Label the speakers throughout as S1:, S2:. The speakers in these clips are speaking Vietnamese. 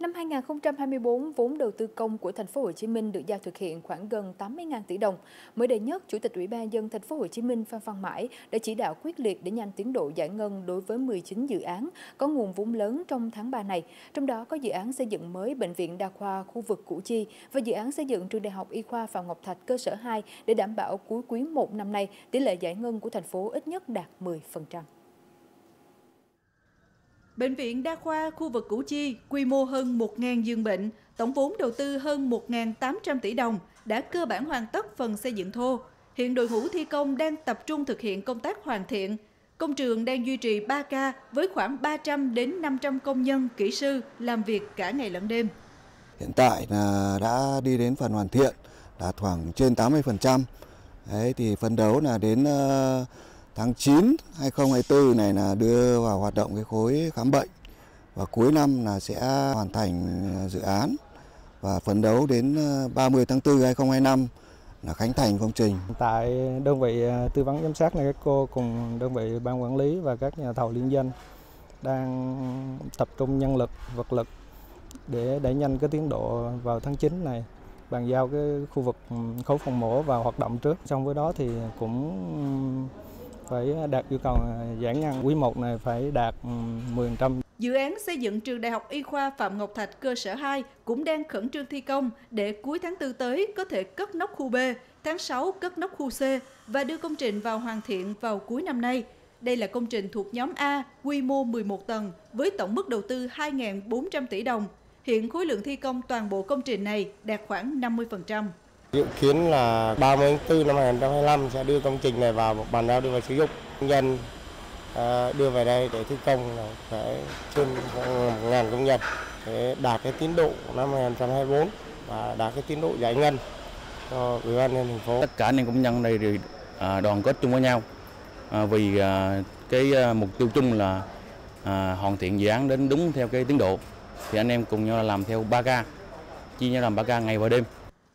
S1: Năm 2024, vốn đầu tư công của thành phố Hồ Chí Minh được giao thực hiện khoảng gần 80.000 tỷ đồng. Mới đây nhất, Chủ tịch Ủy ban dân thành phố Hồ Chí Minh Phan Văn Mãi đã chỉ đạo quyết liệt để nhanh tiến độ giải ngân đối với 19 dự án có nguồn vốn lớn trong tháng 3 này. Trong đó có dự án xây dựng mới bệnh viện đa khoa khu vực Củ Chi và dự án xây dựng trường Đại học Y khoa Phạm Ngọc Thạch cơ sở 2 để đảm bảo cuối quý 1 năm nay tỷ lệ giải ngân của thành phố ít nhất đạt 10%.
S2: Bệnh viện đa khoa khu vực Củ Chi, quy mô hơn 1.000 giường bệnh, tổng vốn đầu tư hơn 1.800 tỷ đồng, đã cơ bản hoàn tất phần xây dựng thô. Hiện đội ngũ thi công đang tập trung thực hiện công tác hoàn thiện. Công trường đang duy trì 3 ca với khoảng 300 đến 500 công nhân, kỹ sư làm việc cả ngày lẫn đêm.
S3: Hiện tại là đã đi đến phần hoàn thiện, đạt khoảng trên 80%. Đấy thì phấn đấu là đến uh, tháng 9 2024 này là đưa vào hoạt động cái khối khám bệnh và cuối năm là sẽ hoàn thành à, dự án và phấn đấu đến à, 30 tháng 4 2025 là khánh thành công trình.
S4: Tại đơn vị à, tư vấn giám sát này các cô cùng đơn vị ban quản lý và các nhà thầu liên danh đang tập trung nhân lực, vật lực để đẩy nhanh cái tiến độ vào tháng 9 này bàn giao cái khu vực ừ, khối phòng mổ vào hoạt động trước. Trong với đó thì cũng phải đạt yêu cầu à, giãn ngân quý 1 này phải đạt ừ, 10%.
S2: Dự án xây dựng trường Đại học Y khoa Phạm Ngọc Thạch cơ sở 2 cũng đang khẩn trương thi công để cuối tháng 4 tới có thể cất nóc khu B, tháng 6 cất nóc khu C và đưa công trình vào hoàn thiện vào cuối năm nay. Đây là công trình thuộc nhóm A, quy mô 11 tầng với tổng mức đầu tư 2.400 tỷ đồng. Hiện khối lượng thi công toàn bộ công trình này đạt khoảng 50%.
S5: Dự kiến là 30 tháng 4 năm 2025 sẽ đưa công trình này vào bàn giao đưa vào sử dụng. công Nhân à, đưa về đây để thi công là phải trên ngàn công nhân để đạt cái tiến độ năm 2024 và đạt cái tiến độ giải ngân cho ủy ban nhân thành phố.
S6: Tất cả anh em công nhân đây thì à, đoàn kết chung với nhau à, vì cái mục tiêu chung là hoàn thiện dự án đến đúng theo cái tiến độ thì anh em cùng nhau làm theo 3 ca, chia nhau làm 3 ca ngày và đêm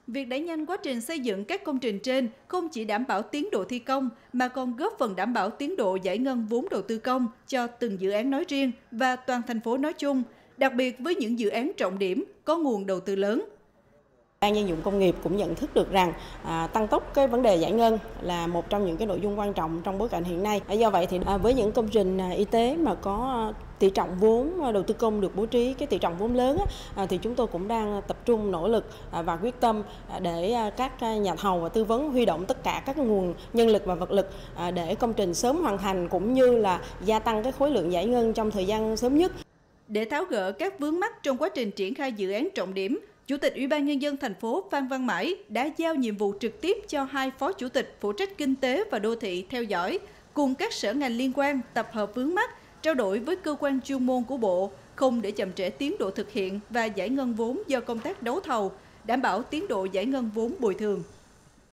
S2: Việc đẩy nhanh quá trình xây dựng các công trình trên không chỉ đảm bảo tiến độ thi công mà còn góp phần đảm bảo tiến độ giải ngân vốn đầu tư công cho từng dự án nói riêng và toàn thành phố nói chung, đặc biệt với những dự án trọng điểm có nguồn đầu tư lớn.
S7: Ban nhân dụng công nghiệp cũng nhận thức được rằng à, tăng tốc cái vấn đề giải ngân là một trong những cái nội dung quan trọng trong bối cảnh hiện nay. À, do vậy thì à, với những công trình à, y tế mà có tỷ trọng vốn à, đầu tư công được bố trí cái tỷ trọng vốn lớn à, thì chúng tôi cũng đang tập trung nỗ lực và quyết tâm để các nhà thầu và tư vấn huy động tất cả các nguồn nhân lực và vật lực để công trình sớm hoàn thành cũng như là gia tăng cái khối lượng giải ngân trong thời gian sớm nhất.
S2: Để tháo gỡ các vướng mắc trong quá trình triển khai dự án trọng điểm, Chủ tịch Ủy ban Nhân dân thành phố Phan Văn Mãi đã giao nhiệm vụ trực tiếp cho hai phó chủ tịch phụ trách kinh tế và đô thị theo dõi, cùng các sở ngành liên quan tập hợp vướng mắt, trao đổi với cơ quan chuyên môn của Bộ, không để chậm trễ tiến độ thực hiện và giải ngân vốn do công tác đấu thầu, đảm bảo tiến độ giải ngân vốn bồi thường.